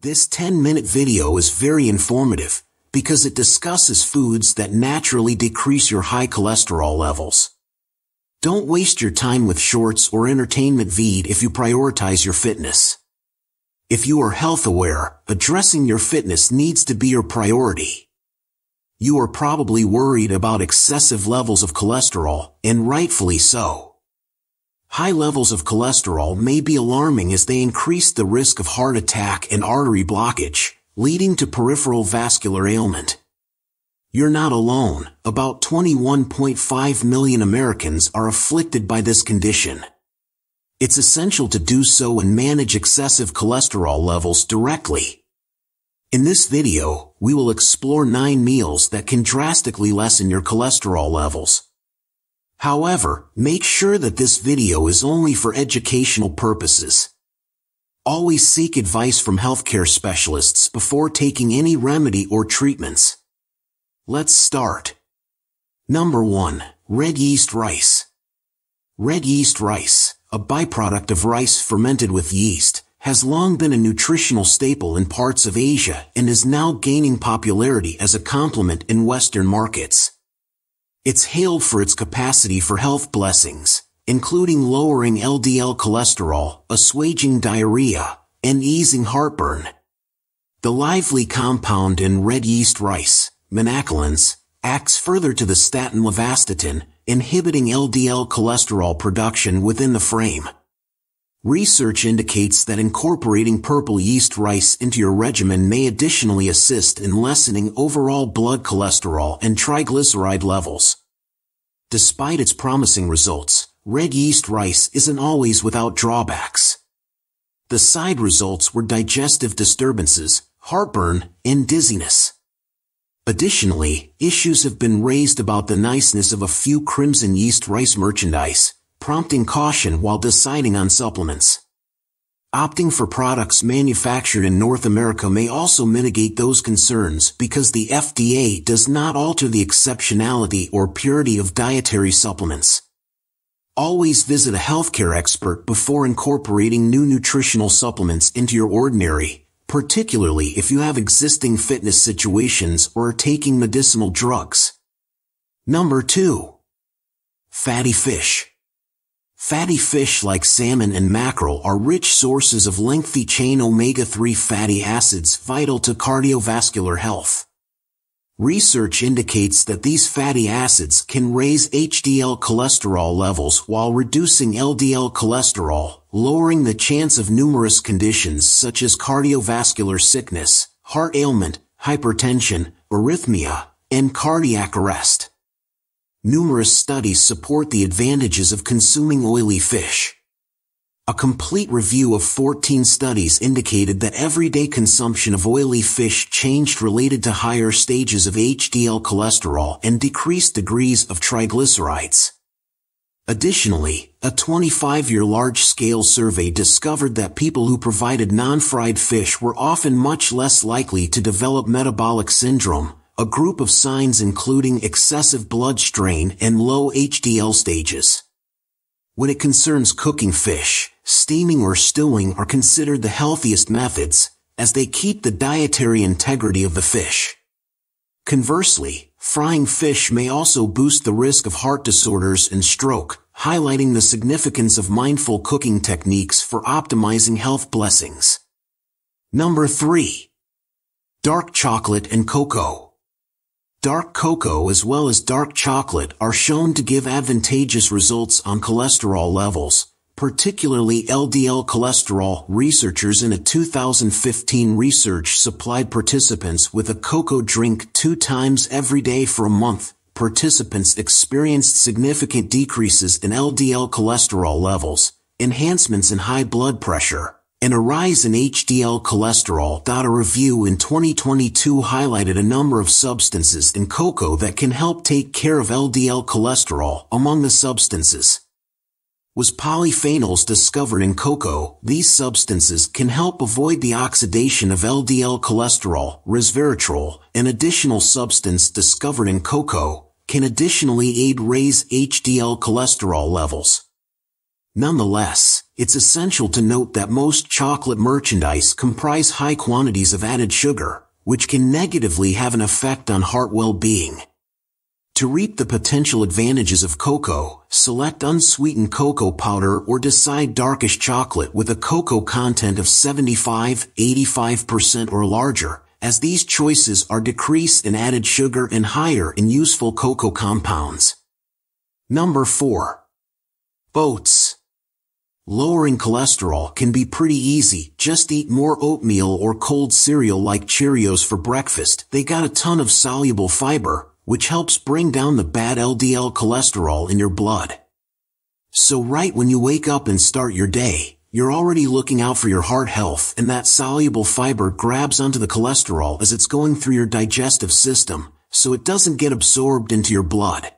This 10-minute video is very informative because it discusses foods that naturally decrease your high cholesterol levels. Don't waste your time with shorts or entertainment feed if you prioritize your fitness. If you are health aware, addressing your fitness needs to be your priority. You are probably worried about excessive levels of cholesterol, and rightfully so. High levels of cholesterol may be alarming as they increase the risk of heart attack and artery blockage, leading to peripheral vascular ailment. You're not alone, about 21.5 million Americans are afflicted by this condition. It's essential to do so and manage excessive cholesterol levels directly. In this video, we will explore 9 meals that can drastically lessen your cholesterol levels. However, make sure that this video is only for educational purposes. Always seek advice from healthcare specialists before taking any remedy or treatments. Let's start. Number 1. Red yeast rice. Red yeast rice, a byproduct of rice fermented with yeast, has long been a nutritional staple in parts of Asia and is now gaining popularity as a complement in Western markets. It's hailed for its capacity for health blessings, including lowering LDL cholesterol, assuaging diarrhea, and easing heartburn. The lively compound in red yeast rice, monacolins, acts further to the statin lovastatin, inhibiting LDL cholesterol production within the frame. Research indicates that incorporating purple yeast rice into your regimen may additionally assist in lessening overall blood cholesterol and triglyceride levels. Despite its promising results, red yeast rice isn't always without drawbacks. The side results were digestive disturbances, heartburn, and dizziness. Additionally, issues have been raised about the niceness of a few crimson yeast rice merchandise, prompting caution while deciding on supplements. Opting for products manufactured in North America may also mitigate those concerns because the FDA does not alter the exceptionality or purity of dietary supplements. Always visit a healthcare expert before incorporating new nutritional supplements into your ordinary, particularly if you have existing fitness situations or are taking medicinal drugs. Number 2. Fatty fish. Fatty fish like salmon and mackerel are rich sources of lengthy chain omega-3 fatty acids vital to cardiovascular health. Research indicates that these fatty acids can raise HDL cholesterol levels while reducing LDL cholesterol, lowering the chance of numerous conditions such as cardiovascular sickness, heart ailment, hypertension, arrhythmia, and cardiac arrest. Numerous studies support the advantages of consuming oily fish. A complete review of 14 studies indicated that everyday consumption of oily fish changed related to higher stages of HDL cholesterol and decreased degrees of triglycerides. Additionally, a 25-year large-scale survey discovered that people who provided non-fried fish were often much less likely to develop metabolic syndrome, a group of signs including excessive blood strain and low HDL stages. When it concerns cooking fish, steaming or stewing are considered the healthiest methods, as they keep the dietary integrity of the fish. Conversely, frying fish may also boost the risk of heart disorders and stroke, highlighting the significance of mindful cooking techniques for optimizing health blessings. Number 3. Dark chocolate and cocoa. Dark cocoa as well as dark chocolate are shown to give advantageous results on cholesterol levels, particularly LDL cholesterol. Researchers in a 2015 research supplied participants with a cocoa drink two times every day for a month. Participants experienced significant decreases in LDL cholesterol levels, enhancements in high blood pressure, and a rise in HDL cholesterol. A review in 2022 highlighted a number of substances in cocoa that can help take care of LDL cholesterol. Among the substances was polyphenols discovered in cocoa. These substances can help avoid the oxidation of LDL cholesterol, resveratrol, an additional substance discovered in cocoa, can additionally aid raise HDL cholesterol levels. Nonetheless, it's essential to note that most chocolate merchandise comprise high quantities of added sugar, which can negatively have an effect on heart well-being. To reap the potential advantages of cocoa, select unsweetened cocoa powder or decide darkish chocolate with a cocoa content of 75-85% or larger, as these choices are decreased in added sugar and higher in useful cocoa compounds. Number 4. Oats. Lowering cholesterol can be pretty easy. Just eat more oatmeal or cold cereal like Cheerios for breakfast. They got a ton of soluble fiber, which helps bring down the bad LDL cholesterol in your blood. So right when you wake up and start your day, you're already looking out for your heart health and that soluble fiber grabs onto the cholesterol as it's going through your digestive system, so it doesn't get absorbed into your blood.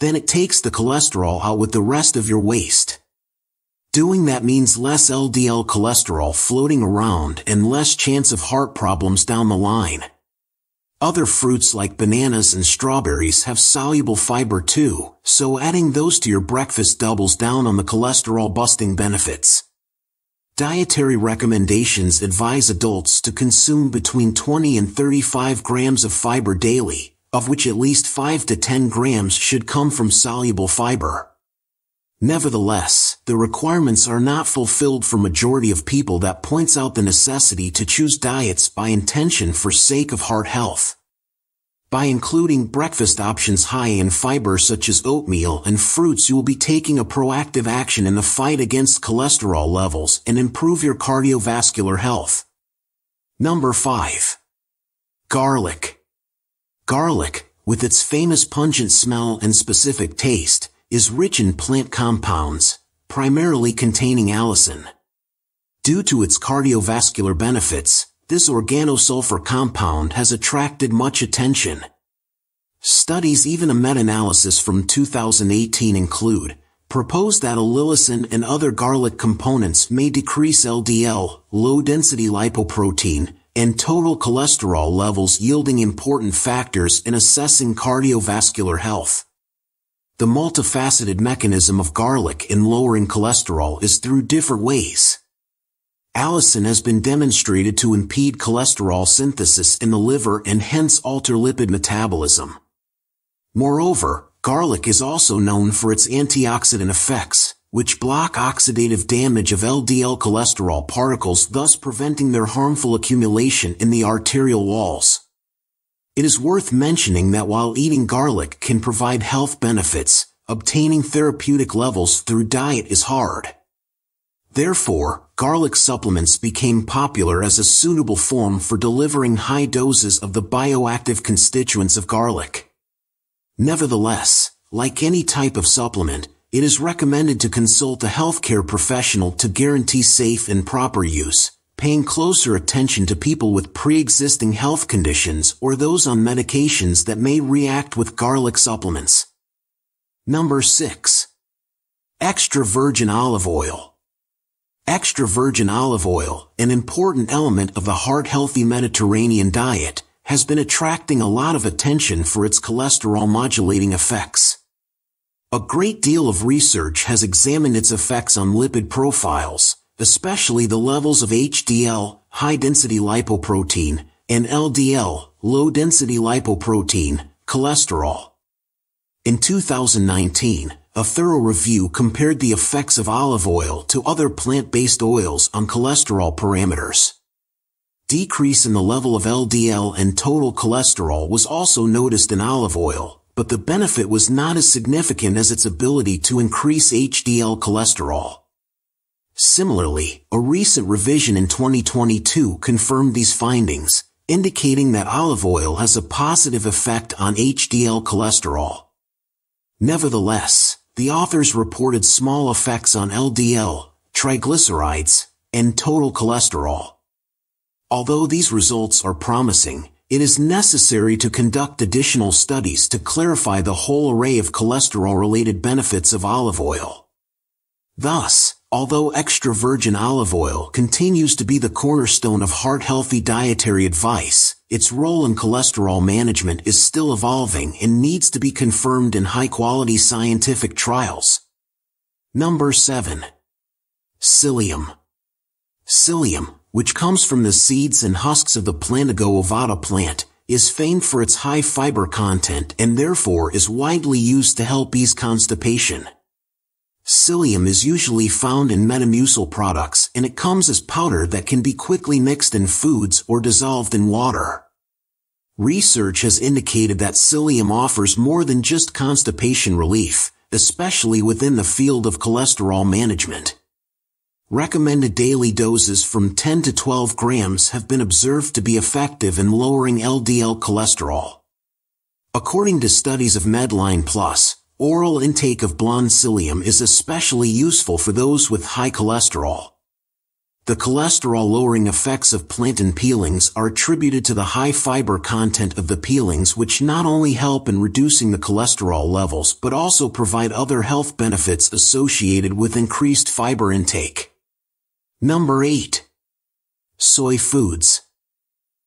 Then it takes the cholesterol out with the rest of your waste. Doing that means less LDL cholesterol floating around and less chance of heart problems down the line. Other fruits like bananas and strawberries have soluble fiber too, so adding those to your breakfast doubles down on the cholesterol busting benefits. Dietary recommendations advise adults to consume between 20 and 35 grams of fiber daily, of which at least 5 to 10 grams should come from soluble fiber. Nevertheless, the requirements are not fulfilled for majority of people that points out the necessity to choose diets by intention for sake of heart health. By including breakfast options high in fiber such as oatmeal and fruits you will be taking a proactive action in the fight against cholesterol levels and improve your cardiovascular health. Number 5. Garlic. Garlic, with its famous pungent smell and specific taste, is rich in plant compounds, primarily containing allicin. Due to its cardiovascular benefits, this organosulfur compound has attracted much attention. Studies even a meta-analysis from 2018 include, propose that allicin and other garlic components may decrease LDL, low-density lipoprotein, and total cholesterol levels yielding important factors in assessing cardiovascular health. The multifaceted mechanism of garlic in lowering cholesterol is through different ways. Allicin has been demonstrated to impede cholesterol synthesis in the liver and hence alter lipid metabolism. Moreover, garlic is also known for its antioxidant effects, which block oxidative damage of LDL cholesterol particles thus preventing their harmful accumulation in the arterial walls. It is worth mentioning that while eating garlic can provide health benefits, obtaining therapeutic levels through diet is hard. Therefore, garlic supplements became popular as a suitable form for delivering high doses of the bioactive constituents of garlic. Nevertheless, like any type of supplement, it is recommended to consult a healthcare professional to guarantee safe and proper use paying closer attention to people with pre-existing health conditions or those on medications that may react with garlic supplements. Number 6. Extra virgin olive oil. Extra virgin olive oil, an important element of the heart-healthy Mediterranean diet, has been attracting a lot of attention for its cholesterol modulating effects. A great deal of research has examined its effects on lipid profiles, especially the levels of HDL, high-density lipoprotein, and LDL, low-density lipoprotein, cholesterol. In 2019, a thorough review compared the effects of olive oil to other plant-based oils on cholesterol parameters. Decrease in the level of LDL and total cholesterol was also noticed in olive oil, but the benefit was not as significant as its ability to increase HDL cholesterol. Similarly, a recent revision in 2022 confirmed these findings, indicating that olive oil has a positive effect on HDL cholesterol. Nevertheless, the authors reported small effects on LDL, triglycerides, and total cholesterol. Although these results are promising, it is necessary to conduct additional studies to clarify the whole array of cholesterol-related benefits of olive oil. Thus, Although extra virgin olive oil continues to be the cornerstone of heart-healthy dietary advice, its role in cholesterol management is still evolving and needs to be confirmed in high-quality scientific trials. Number 7. Psyllium. Psyllium, which comes from the seeds and husks of the Plantago ovata plant, is famed for its high fiber content and therefore is widely used to help ease constipation. Psyllium is usually found in Metamucil products and it comes as powder that can be quickly mixed in foods or dissolved in water. Research has indicated that psyllium offers more than just constipation relief, especially within the field of cholesterol management. Recommended daily doses from 10 to 12 grams have been observed to be effective in lowering LDL cholesterol. According to studies of Medline Plus, Oral intake of blonde psyllium is especially useful for those with high cholesterol. The cholesterol-lowering effects of plantain peelings are attributed to the high fiber content of the peelings which not only help in reducing the cholesterol levels but also provide other health benefits associated with increased fiber intake. Number 8. Soy foods.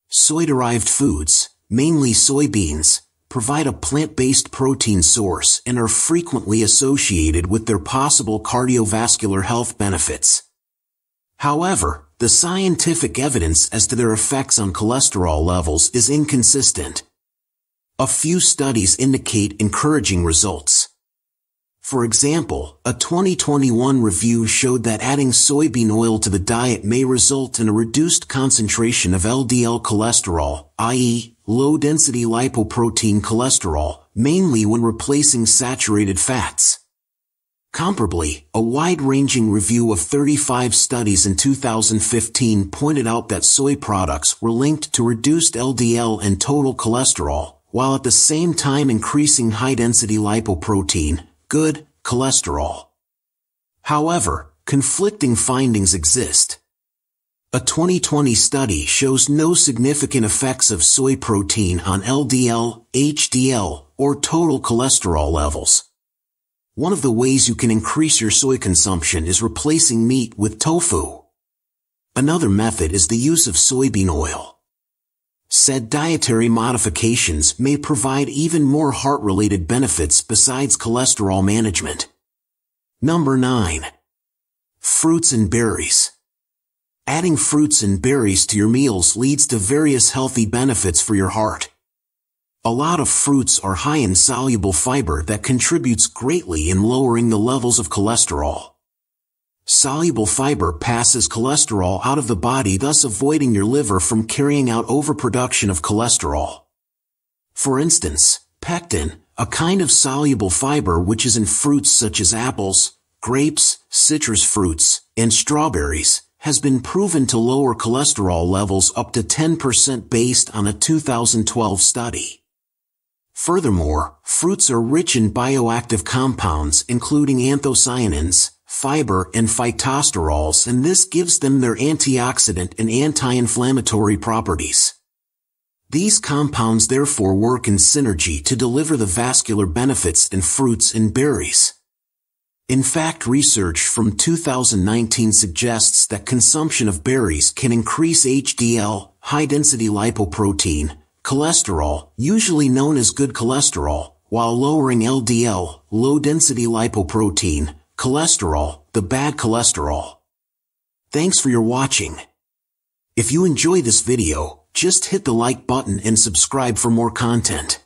Soy-derived foods, mainly soybeans, provide a plant-based protein source and are frequently associated with their possible cardiovascular health benefits. However, the scientific evidence as to their effects on cholesterol levels is inconsistent. A few studies indicate encouraging results. For example, a 2021 review showed that adding soybean oil to the diet may result in a reduced concentration of LDL cholesterol, i.e., low-density lipoprotein cholesterol, mainly when replacing saturated fats. Comparably, a wide-ranging review of 35 studies in 2015 pointed out that soy products were linked to reduced LDL and total cholesterol, while at the same time increasing high-density lipoprotein, good, cholesterol. However, conflicting findings exist. A 2020 study shows no significant effects of soy protein on LDL, HDL, or total cholesterol levels. One of the ways you can increase your soy consumption is replacing meat with tofu. Another method is the use of soybean oil. Said dietary modifications may provide even more heart-related benefits besides cholesterol management. Number 9. Fruits and berries. Adding fruits and berries to your meals leads to various healthy benefits for your heart. A lot of fruits are high in soluble fiber that contributes greatly in lowering the levels of cholesterol. Soluble fiber passes cholesterol out of the body thus avoiding your liver from carrying out overproduction of cholesterol. For instance, pectin, a kind of soluble fiber which is in fruits such as apples, grapes, citrus fruits, and strawberries, has been proven to lower cholesterol levels up to 10% based on a 2012 study. Furthermore, fruits are rich in bioactive compounds including anthocyanins, fiber, and phytosterols and this gives them their antioxidant and anti-inflammatory properties. These compounds therefore work in synergy to deliver the vascular benefits in fruits and berries. In fact research from 2019 suggests that consumption of berries can increase HDL, high-density lipoprotein, cholesterol, usually known as good cholesterol, while lowering LDL, low-density lipoprotein, cholesterol, the bad cholesterol. Thanks for your watching. If you enjoy this video, just hit the like button and subscribe for more content.